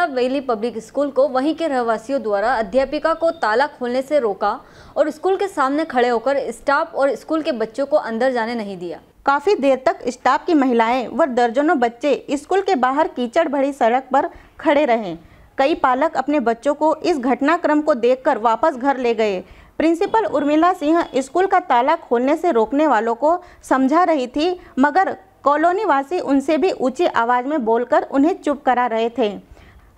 स्वच्छता valley public school को वहीं के रहवासियों द्वारा अध्यापिका को ताला खोलने से रोका और स्कूल के सामने खड़े होकर स्टाफ और स्कूल के बच्चों को अंदर जाने नहीं दिया। काफ़ी देर तक स्टाफ की महिलाएँ व दर्जनों बच्चे स्कूल के बाहर कीचड़ भरी सड़क पर खड़े रहे। कई पालक अपने बच्चों को इस घटनाक्रम को देखकर वापस घर ले गए। प्रिंसिपल उर्मिला सिंह स्कूल का ताला खोलने से रोकने वालों को समझा रही थी, मगर कॉलोनी वासी उनसे भी ऊँची आवाज़ में बोलकर उन्हें चुप करा रहे थे।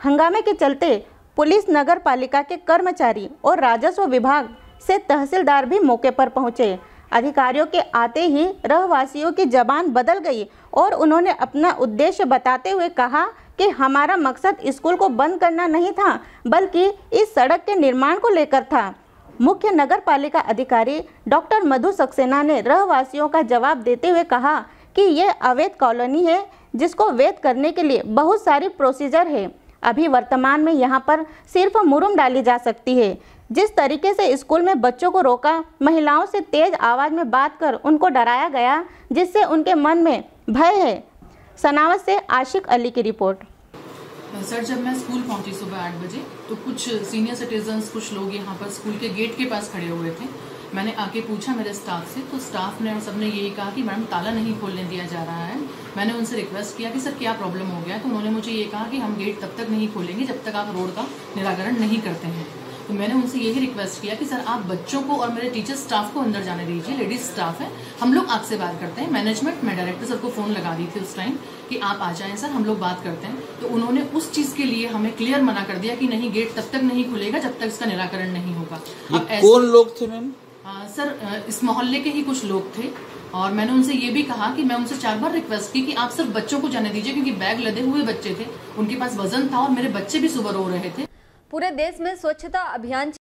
हंगामे के चलते पुलिस नगर पालिका के कर्मचारी और राजस्व विभाग से तहसीलदार भी मौके पर पहुँचे। अधिकारियों के आते ही रहवासियों की जबान बदल गई और उन्होंने अपना उद्देश्य बताते हुए कहा कि हमारा मकसद स्कूल को बंद करना नहीं था, बल्कि इस सड़क के निर्माण को लेकर था। मुख्य नगर पालिका अधिकारी डॉक्टर मधु सक्सेना ने रहवासियों का जवाब देते हुए कहा कि यह अवैध कॉलोनी है, जिसको वैध करने के लिए बहुत सारी प्रोसीजर है। अभी वर्तमान में यहाँ पर सिर्फ़ मुरुम डाली जा सकती है। जिस तरीके से स्कूल में बच्चों को रोका, महिलाओं से तेज आवाज़ में बात कर उनको डराया गया, जिससे उनके मन में भय है। सनावत से आशिक अली की रिपोर्ट। सर, जब मैं स्कूल पहुँची सुबह आठ बजे तो कुछ सीनियर सिटीजन्स कुछ लोग यहाँ पर स्कूल के गेट के पास खड़े हुए थे। मैंने आके पूछा मेरे स्टाफ से तो स्टाफ ने सबने यही कहा कि मैडम ताला नहीं खोलने दिया जा रहा है। मैंने उनसे रिक्वेस्ट किया कि सर क्या प्रॉब्लम हो गया? तो उन्होंने मुझे ये कहा कि हम गेट तब तक नहीं खोलेंगे जब तक आप रोड का निराकरण नहीं करते हैं। तो मैंने उनसे यही रिक्वेस्ट किया कि सर आप बच्चों को और मेरे टीचर स्टाफ को अंदर जाने दीजिए। लेडीज़ स्टाफ है हम लोग आपसे बात करते हैं। मैनेजमेंट मैं डायरेक्टर सर को फ़ोन लगा दी थी उस टाइम कि आप आ जाएँ सर हम लोग बात करते हैं। तो उन्होंने उस चीज़ के लिए हमें क्लियर मना कर दिया कि नहीं गेट तब तक नहीं खुलेगा जब तक इसका निराकरण नहीं होगा। कौन लोग थे मैम? सर इस मोहल्ले के ही कुछ लोग थे और मैंने उनसे ये भी कहा कि मैं उनसे चार बार रिक्वेस्ट की कि आप सिर्फ़ बच्चों को जाने दीजिए क्योंकि बैग लदे हुए बच्चे थे, उनके पास वज़न था और मेरे बच्चे भी सुबह रो रहे थे। पूरे देश में स्वच्छता अभियान